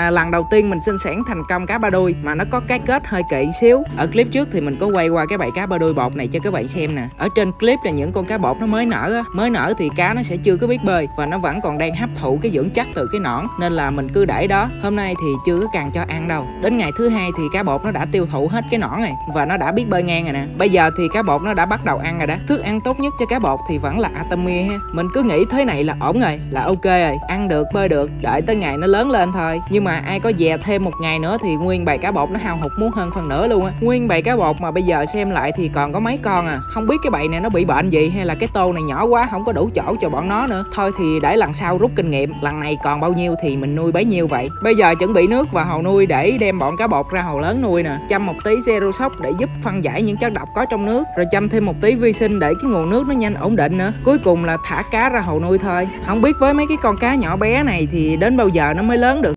À, lần đầu tiên mình sinh sản thành công cá ba đuôi mà nó có cái kết hơi kỵ xíu. Ở clip trước thì mình có quay qua cái bầy cá ba đuôi bột này cho các bạn xem nè. Ở trên clip là những con cá bột nó mới nở á. Mới nở thì cá nó sẽ chưa có biết bơi và nó vẫn còn đang hấp thụ cái dưỡng chất từ cái nõn nên là mình cứ để đó. Hôm nay thì chưa có càng cho ăn đâu. Đến ngày thứ hai thì cá bột nó đã tiêu thụ hết cái nõn này và nó đã biết bơi ngang rồi nè. Bây giờ thì cá bột nó đã bắt đầu ăn rồi đó. Thức ăn tốt nhất cho cá bột thì vẫn là atomia ha. Mình cứ nghĩ thế này là ổn rồi là ok rồi. Ăn được bơi được đợi tới ngày nó lớn lên thôi. Nhưng mà ai có dè thêm một ngày nữa thì nguyên bầy cá bột nó hao hụt muốn hơn phần nữa luôn á. Nguyên bầy cá bột mà bây giờ xem lại thì còn có mấy con à. Không biết cái bầy này nó bị bệnh gì hay là cái tô này nhỏ quá không có đủ chỗ cho bọn nó nữa. Thôi thì để lần sau rút kinh nghiệm, lần này còn bao nhiêu thì mình nuôi bấy nhiêu vậy. Bây giờ chuẩn bị nước và hồ nuôi để đem bọn cá bột ra hồ lớn nuôi nè. Chăm một tí zero sốc để giúp phân giải những chất độc có trong nước, rồi chăm thêm một tí vi sinh để cái nguồn nước nó nhanh ổn định nữa. Cuối cùng là thả cá ra hồ nuôi thôi. Không biết với mấy cái con cá nhỏ bé này thì đến bao giờ nó mới lớn được?